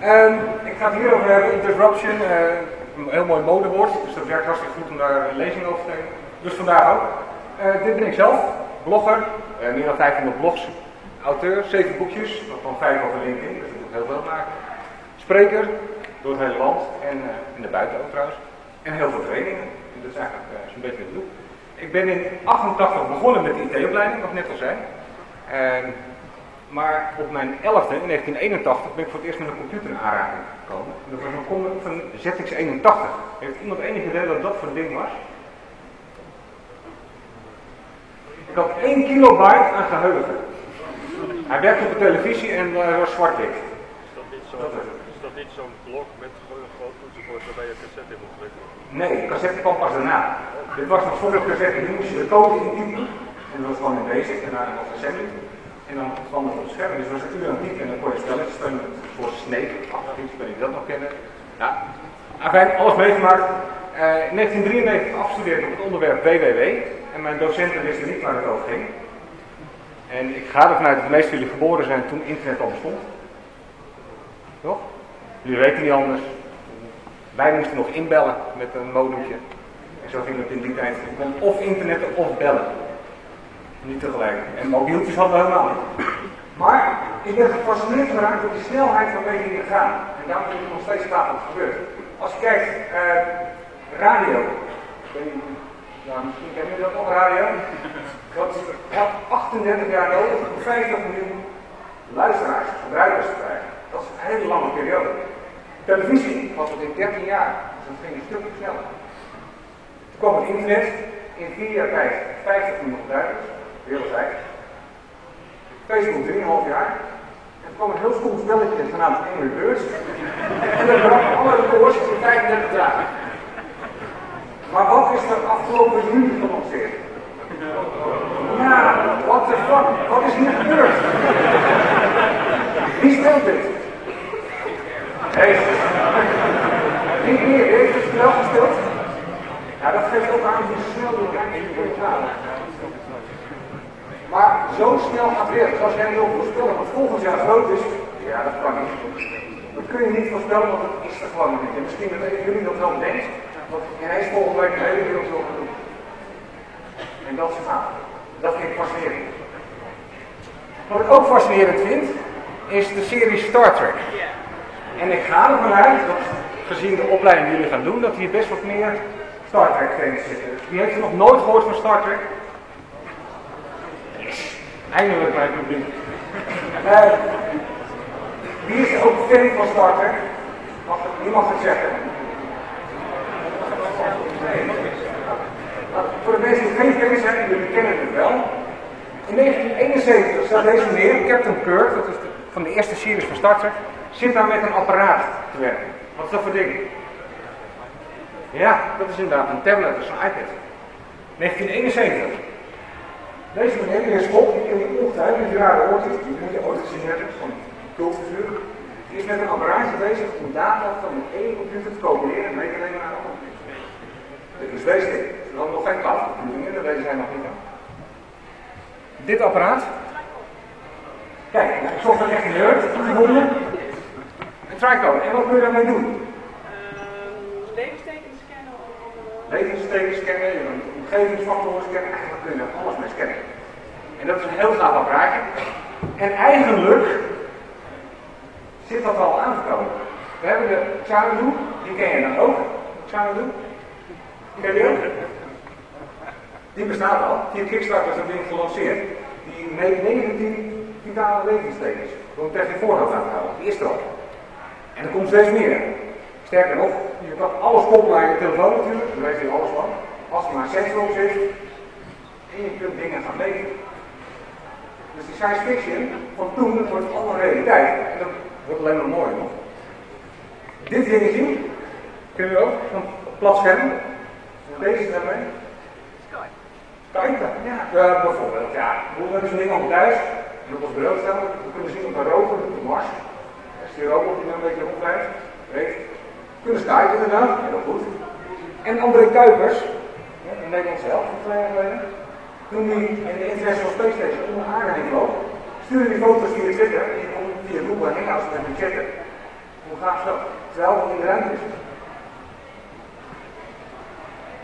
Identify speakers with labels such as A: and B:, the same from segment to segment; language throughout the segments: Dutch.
A: Ehm, ik ga het hier over hebben, disruption, uh, een heel mooi modewoord, dus dat werkt hartstikke goed om daar een lezing over te geven. Dus vandaag ook. Uh, dit ben ik zelf, blogger, uh, meer dan 500 blogs, auteur, 7 boekjes, van 5 over LinkedIn, dus dat moet heel veel maken. Spreker, door het hele land en in de buiten ook trouwens. En heel veel trainingen, en dat is eigenlijk zo'n beetje het doel. Ik ben in 88 begonnen met de IT-opleiding, wat net al zei. Ehm, maar op mijn 11e, in 1981, ben ik voor het eerst met een computer in aanraking gekomen. Dat was een Commodore van ZX81. Heeft iemand enige idee wat dat voor een ding was? Ik had 1 kilobyte aan geheugen. Hij werkte op de televisie en uh, was zwart-wit.
B: Is dat niet zo'n zo zo'n blok met groot toetsenbord waarbij je cassette in moet drukken?
A: Nee, cassette kwam pas daarna. Dit was nog voor de cassette, nu moest je de code intypen. En dat was gewoon in basic en daarna nog assembly. En dan kwam het op het scherm, dus was het typen en dan kon je spelletjes spelen voor Snake, achtergrond, ben ik dat nog kennen. Ja, enfin, alles meegemaakt. Uh, in 1993 afgestudeerd op het onderwerp WWW en mijn docenten wisten niet waar het over ging. En ik ga ervan uit dat de meeste van jullie geboren zijn toen internet al bestond. Toch? Jullie weten niet anders. Wij moesten nog inbellen met een modemtje. En zo ging het in die tijd. Of internetten of bellen. Niet tegelijk. En mobieltjes hadden we helemaal niet. Maar ik ben gefascineerd geraakt door de snelheid waarmee dingen gaan. En daarom vind ik nog steeds gaaf wat gebeurt. Als je kijkt, uh, radio. Nou, misschien kennen jullie dat nog, radio. Dat had 38 jaar nodig om 50 miljoen luisteraars, gebruikers te krijgen. Dat is een hele lange periode. Televisie was het in 13 jaar, dus dat ging een stukje sneller. Toen kwam het internet, in 4 jaar tijd 50 miljoen gebruikers, wereldwijd. Facebook 3,5 jaar. En toen kwam een heel school spelletje genaamd Angry Birds. En dat brak alle records in 35 dagen. Maar wat is er afgelopen juni gelanceerd? Ja, what the fuck? Wat is hier gebeurd? Wie speelt dit? Heeft Niet meer, heeft het spel gespeeld? Ja, dat geeft ook aan hoe snel de tijd gaan. Maar zo het Als jij wil voorspellen wat volgend jaar groot is, ja, dat kan niet. Dat kun je niet voorspellen, want het is er gewoon niet. En misschien dat jullie dat wel denkt, dat ineens volgende week de hele wereld wil doen. En dat is gaaf. Dat vind ik fascinerend. Wat ik ook fascinerend vind, is de serie Star Trek. En ik ga ervan uit dat, gezien de opleiding die jullie gaan doen, dat hier best wat meer Star Trek fans zitten. Wie heeft er nog nooit gehoord van Star Trek? Eindelijk mijn publiek. Uh, wie is ook fan van Star Trek? Mag, niemand het zeggen? Voor de mensen die geen fan zijn, jullie kennen het wel. In 1971 staat deze meneer, Captain Kirk, dat is de, van de eerste series van Star Trek, zit daar met een apparaat te werken. Wat is dat voor ding? Ja, dat is inderdaad een tablet, dat is een iPad. 1971. Deze meneer, heer Schot, die je ongetwijfeld, die rare oortjes, die moet je ooit gezien hebben, van cultfiguur. Die is met een apparaatje bezig om data van de ene computer te copiëren en mee te nemen naar de andere computer. Dit is deze. Er zijn nog geen cloudcomputing dat deze zijn nog niet aan. Dit apparaat. Kijk, nou, ik zocht een echt nerd gevonden. Een tricode. En wat kun je daarmee doen?
C: Uh, levenstekens scannen.
A: Levenstekens scannen, omgevingsfactoren scannen. Eigenlijk kun je En dat is een heel gaaf apparaatje. En eigenlijk zit dat al aangekomen. We hebben de Xanadu, die ken je dan ook. Xanadu? Ken je ook? Die bestaat al. Die Kickstarter is een ding gelanceerd. Die meet 19 vitale levenstekens. Om tegen je voorhoofd aan te houden. Die is er al. En er komt steeds meer. Sterker nog, je kan alles koppelen aan je telefoon natuurlijk. Daar weet je alles van. Als er maar op zit. En je kunt dingen gaan meten. Dus die science fiction van toen, dat wordt allemaal realiteit. En dat wordt alleen maar mooi nog. Dit dingetje, kun je ook, van plat scherm. Deze daarmee. Skype, ja. Bijvoorbeeld, ja. We hebben zo'n ding al thuis. En op ons bureau staan. We kunnen zien op een rover, op de Mars. Als die robot die een beetje rondrijdt. Weet. We kunnen Skype inderdaad, heel goed. En André Kuipers, in Nederland zelf, twee jaar geleden. Toen hij in de International Space Station om de aarde heen vloog, stuurde die foto's via Twitter. En via Google Hangouts met hem chatten. Hoe gaat dat? Terwijl we in de ruimte zitten.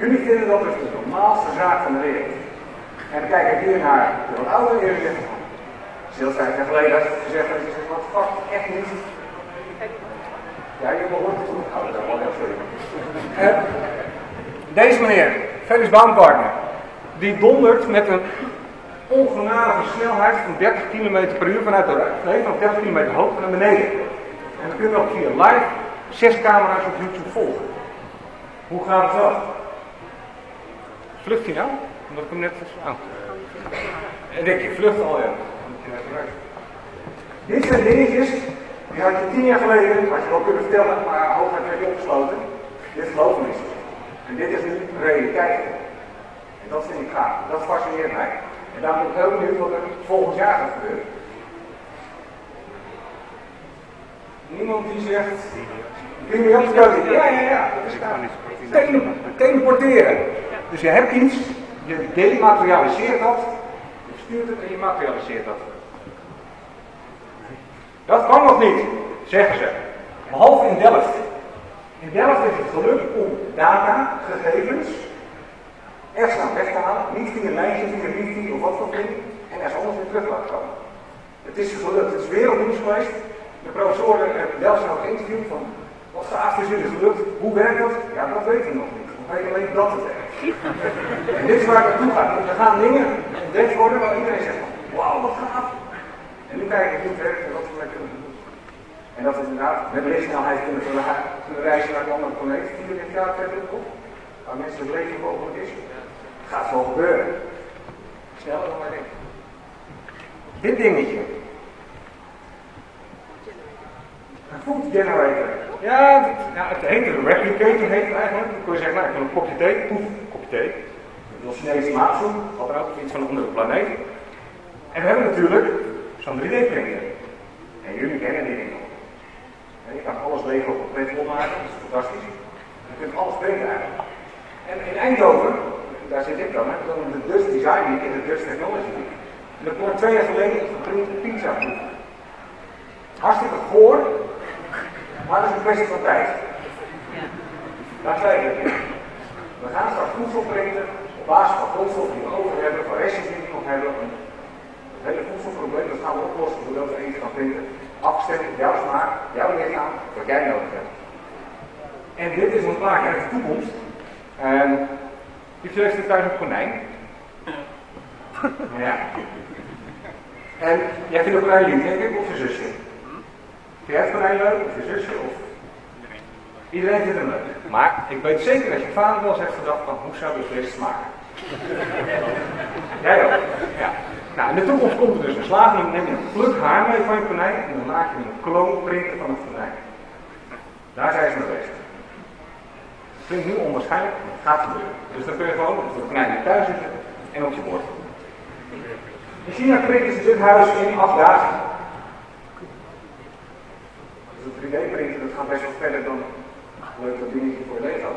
A: Jullie vinden dat dus de normaalste zaak van de wereld. En dan kijk ik hier naar de wat oudere jullie zeggen, Zil vijf jaar geleden had je gezegd dat je zegt, wat fuck, echt niet. Ja, je behoort het toe. Oh, dat is wel heel sorry. Eh, deze meneer, Felix Baumgartner, die dondert met een ongenadige snelheid van 30 km per uur vanuit de ruimte, nee, van 30 km hoog naar beneden. En dan kunnen we ook via live zes camera's op YouTube volgen. Hoe gaat het dat? Vlucht hij nou? Omdat ik hem net... Oh. En denk je, vlucht al, ja. Dit zijn dingetjes, die had je tien jaar geleden, had je wel kunnen vertellen, maar hooguit werd je opgesloten. Dit geloven is. En dit is nu realiteit. Dat vind ik gaaf. Dat fascineert mij. En daar ben ik heel benieuwd wat er volgend jaar gaat gebeuren. Niemand die zegt. Criminaliteit. Ja, ja, ja. Tele teleporteren. Dus je hebt iets, je dematerialiseert dat, je stuurt het en je materialiseert dat. Dat kan nog niet, zeggen ze. Behalve in Delft. In Delft is het gelukt om data, gegevens, weg te halen, niet via lijntje, via wifi of wat voor ding, en ergens anders weer terug laten komen. Het is gelukt, het is wereldnieuws geweest. De professoren hebben nog geïnterviewd van, wat gaaf is jullie gelukt, hoe werkt dat? Ja, dat weten we nog niet. We weten alleen dat het werkt. En dit is waar het naartoe gaat. Er gaan dingen ontdekt worden waar iedereen zegt, wauw, wat gaaf. En nu kijk ik hoe het werkt en wat we mee kunnen doen. En dat is inderdaad met lichtsnelheid kunnen, kunnen reizen naar een andere planeet, 4 jaar op, waar mensen het leven mogelijk is. Gaat gewoon gebeuren. Sneller dan wij denken. Dit dingetje. Een food generator. Ja, ja, het heet een replicator, heet het eigenlijk. Dan kun je zeggen, nou, ik wil een kopje thee, poef, kopje thee. Ik wil Chinese maatsoep, wat dan ook, iets van een andere planeet. En we hebben natuurlijk zo'n 3D-printer. En jullie kennen die dingen. En je kan alles Lego op een printer maken, dat is fantastisch. Je kunt alles printen eigenlijk. En in Eindhoven, daar zit ik dan, hè, dan de Dutch Design Week en de Dutch Technology Week. En dat kwam twee jaar geleden een geprinte pizza proeven. Hartstikke goor, maar dat is een kwestie van tijd. Daar twijfel ik. We gaan straks voedsel printen op basis van grondstoffen die we over hebben, van restjes die we nog hebben. Het hele voedselprobleem dat gaan we oplossen doordat we eten gaan printen. Afgestemd op jouw smaak, jouw lichaam, wat jij nodig hebt. En dit is een plaatje uit de toekomst. En wie heeft er thuis een konijn? Ja. En jij vindt een konijn lief, denk ik, of je zusje? Vind jij het konijn leuk, of je zusje, of... Iedereen vindt hem leuk. Maar ik weet zeker dat je vader wel eens heeft gedacht van, hoe zou dit best smaken? Jij ook? Ja. Nou, in de toekomst komt er dus een slager, dan neem je een pluk haar mee van je konijn en dan maak je een kloon printen van het konijn. Daar zijn ze mee klinkt nu onwaarschijnlijk, gaat gebeuren. Dus dan kun je gewoon op de thuis zitten en op je bord. In China printen ze dit huis in acht dagen. Dus een 3D-printer dat gaat best wel verder dan een leuk dingetje voor Lego.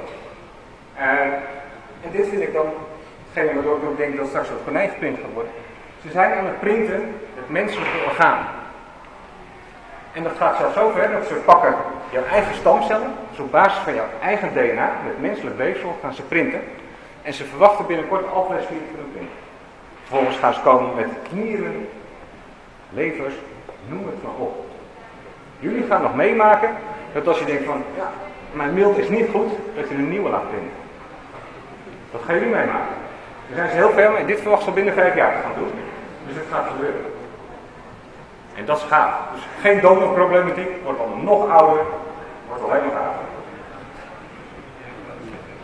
A: En, en dit vind ik dan hetgene waardoor ik ook denk dat straks het konijn geprint gaat worden. Ze zijn aan het printen het menselijke orgaan. En dat gaat zelfs zo ver dat ze pakken jouw eigen stamcellen, dus op basis van jouw eigen DNA, met menselijk weefsel, gaan ze printen. En ze verwachten binnenkort een aflevering kunnen printen. Vervolgens gaan ze komen met nieren, levers, noem het maar op. Jullie gaan nog meemaken dat als je denkt van, ja, mijn mild is niet goed, dat je een nieuwe laat printen. Dat gaan jullie meemaken. Daar zijn ze heel ver mee. Dit verwachten ze binnen vijf jaar te gaan doen. Dus het gaat gebeuren. En dat is gaaf. Dus geen donorproblematiek, wordt allemaal nog ouder, wordt al helemaal gaaf.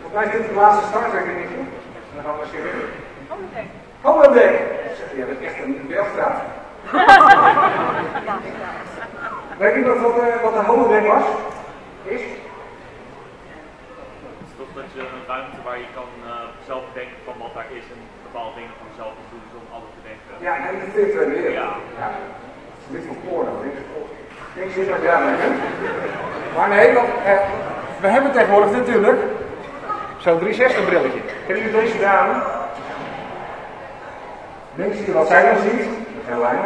A: Volgens mij is dit de laatste Star Trek dingetje. En dan gaan we eens weer.
C: Holodeck.
A: Holodeck! Zeg, jij bent echt een Belstraat. Weet je nog wat, uh, wat de holodeck was? Is?
D: Het is toch dat je een ruimte waar je kan uh, zelf denken van wat daar is en bepaalde dingen van jezelf te doen zonder alles te denken.
A: Ja, en de virtuele wereld.
D: Ja.
A: ja. Het is niet van porno, denk ik. Ik zit er ja mee. Maar nee, want, eh, we hebben tegenwoordig natuurlijk zo'n 360 brilletje. Kennen jullie deze dame? Denk je wat zij dan ziet? Heel weinig.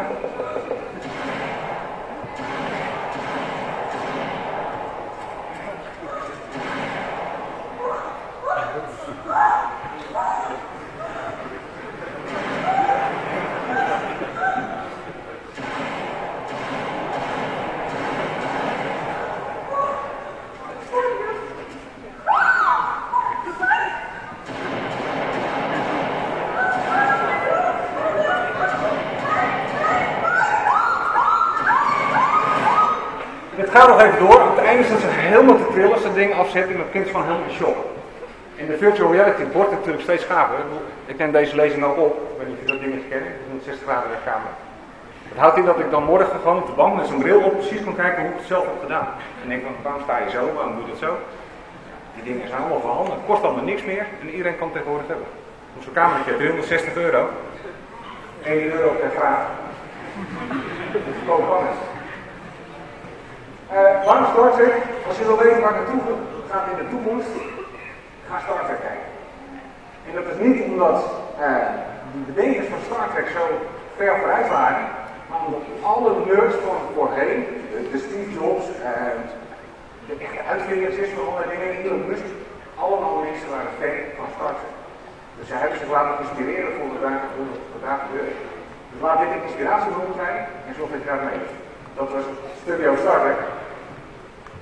A: Gaat nog even door. Aan het einde staat ze helemaal te trillen als dat ding afzet en dat kind is van helemaal in de virtual reality wordt natuurlijk steeds gaver. Ik neem deze lezing ook op. Ik niet je dat dingetje kent. 160 graden webcamera. Het houdt in dat ik dan morgen gewoon op de bank met zo'n bril op precies kan kijken hoe ik het zelf heb gedaan. En denk van, waarom sta je zo, waarom doe je dat zo? Die dingen zijn allemaal voorhanden, het kost allemaal niks meer en iedereen kan het tegenwoordig hebben. Zo'n kamertje, 360 euro. 1 euro per graad. Van het. Uh, waarom Star Trek? Als je wil weten waar naartoe gaat in de toekomst, ga Star Trek kijken. En dat is niet omdat uh, die bedenkers van Star Trek zo ver vooruit waren, maar omdat alle nerds van voorheen, de, de Steve Jobs, uh, de echte uitvinders is van allerlei dingen, Elon Musk, allemaal mensen waren fan van Star Trek. Dus zij hebben zich laten inspireren voor wat daar, wat daar gebeurt. Dus laat dit een inspiratiebron zijn en zorg dat je daarmee. Dat was Studio Star Trek.